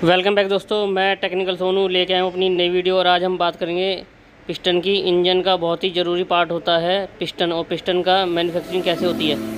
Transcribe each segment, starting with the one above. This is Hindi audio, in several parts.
वेलकम बैक दोस्तों, मैं टेक्निकल सोनू लेके आया हूँ अपनी नई वीडियो और आज हम बात करेंगे पिस्टन की इंजन का बहुत ही ज़रूरी पार्ट होता है पिस्टन और पिस्टन का मैन्युफैक्चरिंग कैसे होती है।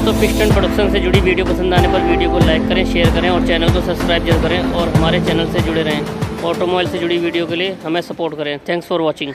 दोस्तों, पिस्टन प्रोडक्शन से जुड़ी वीडियो पसंद आने पर वीडियो को लाइक करें शेयर करें और चैनल को सब्सक्राइब ज़रूर करें और हमारे चैनल से जुड़े रहें। ऑटोमोबाइल से जुड़ी वीडियो के लिए हमें सपोर्ट करें। Thanks for watching